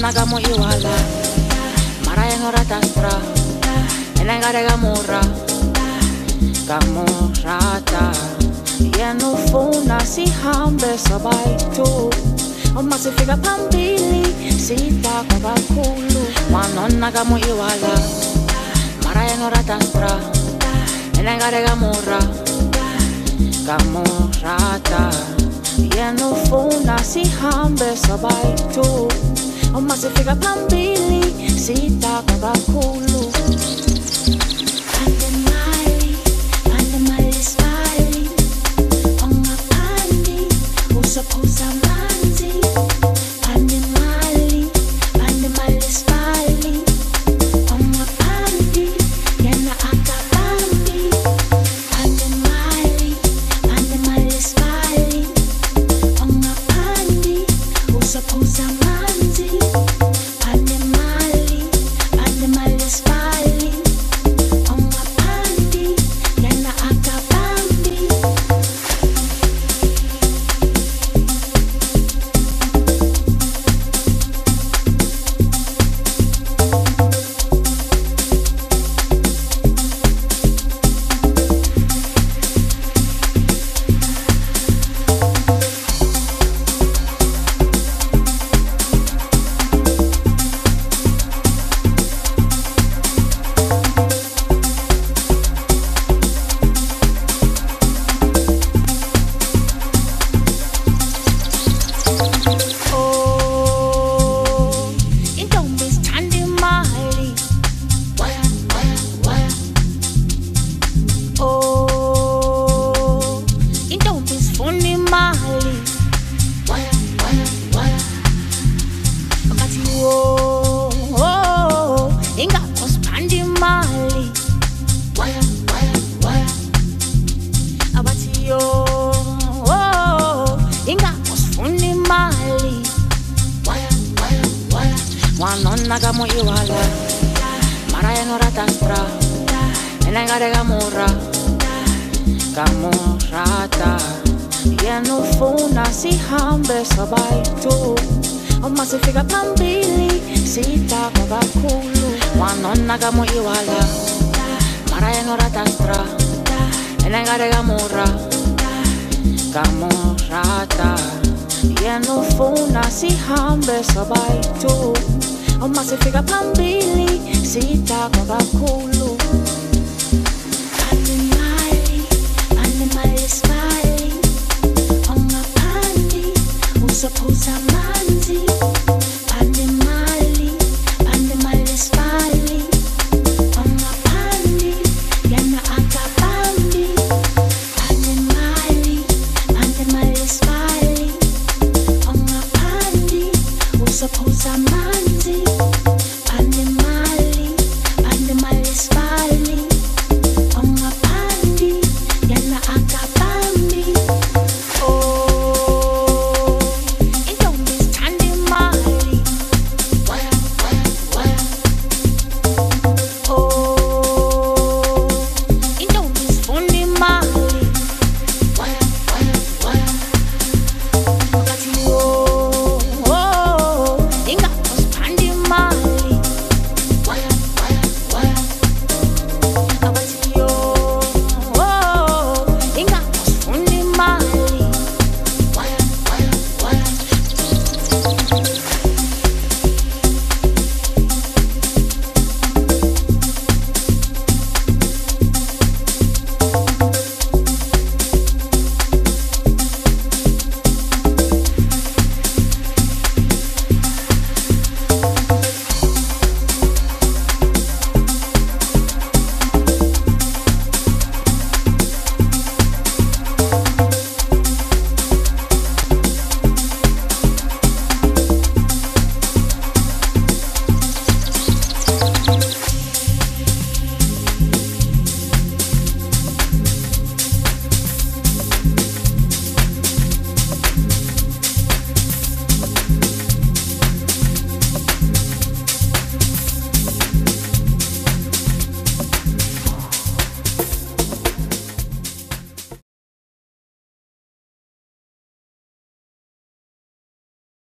wanona ka mo iwala mara yenora tastra ena ngare ka mora ka morata yena ufuna sihambe sabaitu. Uma sifika phambili sidakwa kakhulu wanona ka mo iwala. Mara yenora tastra ena ngare ka mora ka morata yena ufuna sihambe sabaitu uma sifika phambili sidakwa kakhulu waya Wanona ka mo iwala. Mara yenora tastra. Ena ngare ka mora. Ka morata. Yena ufuna sihambe sabaitu. Uma sifika phambili sidakwa kakhulu. Wanona ka mo iwala. Mara yenora tastra. Ena ngare ka mora. Ka morata. Yena ufuna sihambe sabaitu. Uma sifika phambili sidakwa kakhulu. Pandemali,